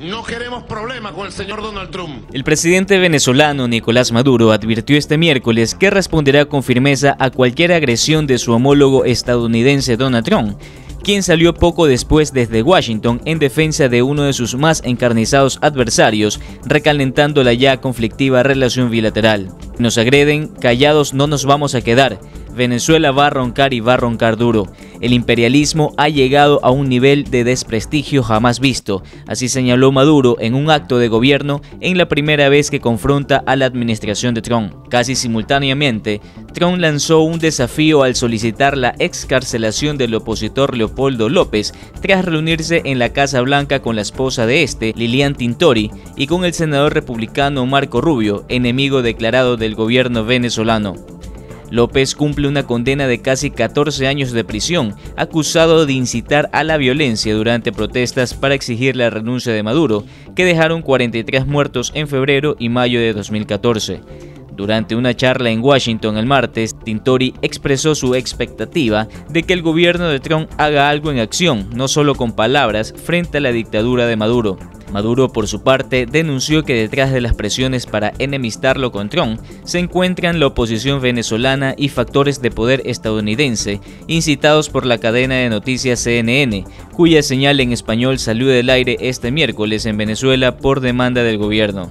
No queremos problemas con el señor Donald Trump. El presidente venezolano Nicolás Maduro advirtió este miércoles que responderá con firmeza a cualquier agresión de su homólogo estadounidense Donald Trump quien salió poco después desde Washington en defensa de uno de sus más encarnizados adversarios, recalentando la ya conflictiva relación bilateral. Nos agreden, callados no nos vamos a quedar. Venezuela va a roncar y va a roncar duro. El imperialismo ha llegado a un nivel de desprestigio jamás visto, así señaló Maduro en un acto de gobierno en la primera vez que confronta a la administración de Trump. Casi simultáneamente, Trump lanzó un desafío al solicitar la excarcelación del opositor Leopoldo López tras reunirse en la Casa Blanca con la esposa de este, Lilian Tintori, y con el senador republicano Marco Rubio, enemigo declarado del gobierno venezolano. López cumple una condena de casi 14 años de prisión, acusado de incitar a la violencia durante protestas para exigir la renuncia de Maduro, que dejaron 43 muertos en febrero y mayo de 2014. Durante una charla en Washington el martes, Tintori expresó su expectativa de que el gobierno de Trump haga algo en acción, no solo con palabras, frente a la dictadura de Maduro. Maduro, por su parte, denunció que detrás de las presiones para enemistarlo con Trump se encuentran la oposición venezolana y factores de poder estadounidense, incitados por la cadena de noticias CNN, cuya señal en español salió del aire este miércoles en Venezuela por demanda del gobierno.